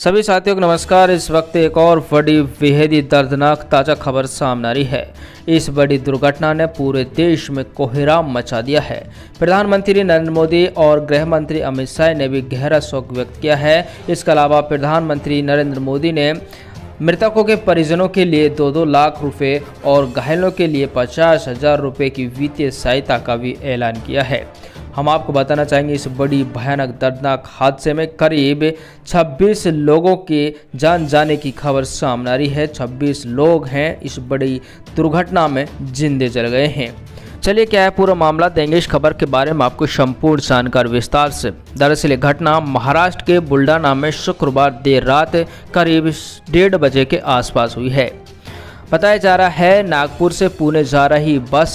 सभी साथियों को नमस्कार। इस वक्त एक और बड़ी बेहद दर्दनाक ताज़ा खबर सामने आ रही है। इस बड़ी दुर्घटना ने पूरे देश में कोहराम मचा दिया है। प्रधानमंत्री नरेंद्र मोदी और गृह मंत्री अमित शाह ने भी गहरा शोक व्यक्त किया है। इसके अलावा प्रधानमंत्री नरेंद्र मोदी ने मृतकों के परिजनों के लिए दो दो लाख रुपए और घायलों के लिए पचास हज़ार रुपये की वित्तीय सहायता का भी ऐलान किया है। हम आपको बताना चाहेंगे इस बड़ी भयानक, दर्दनाक हादसे में करीब 26 लोगों के जान जाने की खबर सामने आ रही है। 26 लोग हैं, इस बड़ी दुर्घटना में जिंदे जल गए हैं। चलिए, क्या है पूरा मामला? देंगे इस खबर के बारे में आपको संपूर्ण जानकारी विस्तार से। दरअसल घटना महाराष्ट्र के बुल्डाना में शुक्रवार देर रात करीब डेढ़ बजे के आसपास हुई है। बताया जा रहा है, नागपुर से पुणे जा रही बस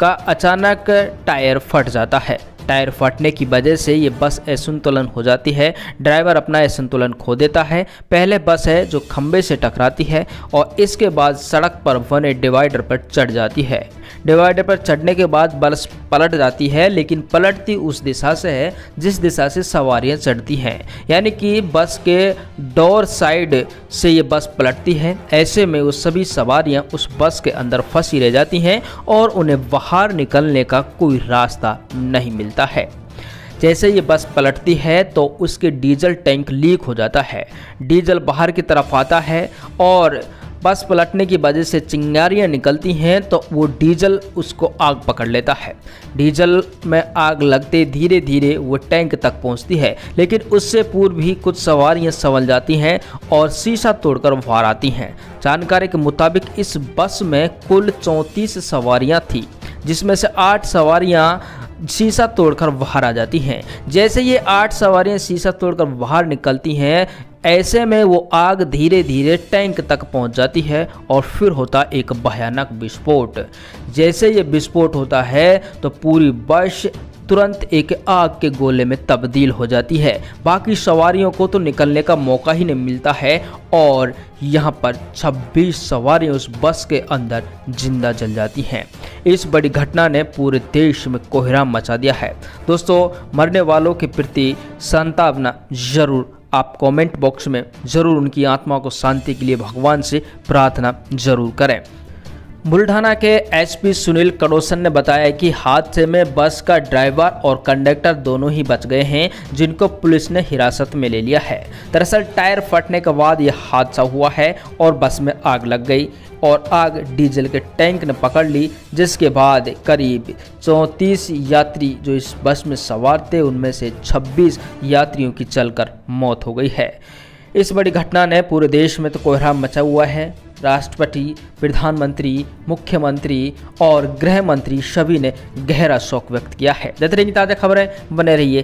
का अचानक टायर फट जाता है। टायर फटने की वजह से ये बस असंतुलन हो जाती है। ड्राइवर अपना असंतुलन खो देता है। पहले बस है जो खंबे से टकराती है और इसके बाद सड़क पर बने डिवाइडर पर चढ़ जाती है। डिवाइडर पर चढ़ने के बाद बस पलट जाती है, लेकिन पलटती उस दिशा से है, जिस दिशा से सवारियाँ चढ़ती हैं। यानी कि बस के डोर साइड से ये बस पलटती है। ऐसे में वो सभी सवारियाँ उस बस के अंदर फंसी रह जाती हैं और उन्हें बाहर निकलने का कोई रास्ता नहीं मिलता। है। जैसे ये बस पलटती है तो उसके डीजल टैंक लीक हो जाता है। डीजल बाहर की तरफ़ आता है और बस पलटने की वजह से चिंगारियाँ निकलती हैं तो वो डीजल उसको आग पकड़ लेता है। डीजल में आग लगते धीरे धीरे वो टैंक तक पहुँचती है, लेकिन उससे पूर्व भी कुछ सवारियाँ संभल जाती हैं और शीशा तोड़कर बाहर आती हैं। जानकारी के मुताबिक इस बस में कुल चौंतीस सवारियाँ थी, जिसमें से आठ सवारियाँ शीशा तोड़कर बाहर आ जाती हैं। जैसे ये आठ सवारियाँ शीशा तोड़कर बाहर निकलती हैं, ऐसे में वो आग धीरे धीरे टैंक तक पहुँच जाती है और फिर होता एक भयानक विस्फोट। जैसे ये विस्फोट होता है तो पूरी बस तुरंत एक आग के गोले में तब्दील हो जाती है। बाकी सवारियों को तो निकलने का मौका ही नहीं मिलता है और यहाँ पर 26 सवारियाँ उस बस के अंदर ज़िंदा जल जाती हैं। इस बड़ी घटना ने पूरे देश में कोहराम मचा दिया है। दोस्तों, मरने वालों के प्रति संतावना ज़रूर आप कमेंट बॉक्स में ज़रूर उनकी आत्मा को शांति के लिए भगवान से प्रार्थना ज़रूर करें। बुल्ढाना के एसपी सुनील कड़ोसन ने बताया कि हादसे में बस का ड्राइवर और कंडक्टर दोनों ही बच गए हैं, जिनको पुलिस ने हिरासत में ले लिया है। दरअसल, टायर फटने के बाद यह हादसा हुआ है और बस में आग लग गई और आग डीजल के टैंक ने पकड़ ली, जिसके बाद करीब चौंतीस यात्री जो इस बस में सवार थे, उनमें से 26 यात्रियों की चलकर मौत हो गई है। इस बड़ी घटना ने पूरे देश में तो कोहराम मचा हुआ है। राष्ट्रपति, प्रधानमंत्री, मुख्यमंत्री और गृह मंत्री सभी ने गहरा शोक व्यक्त किया है। जतरे की ताज़ा खबरें, बने रहिए